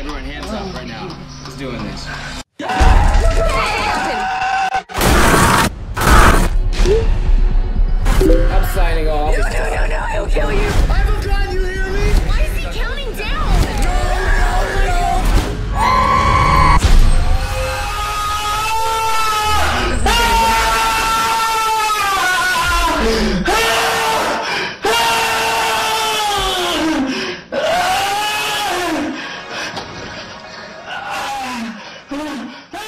Everyone, hands up right now. Who's doing this? I'm signing off. そ う